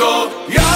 go, yo.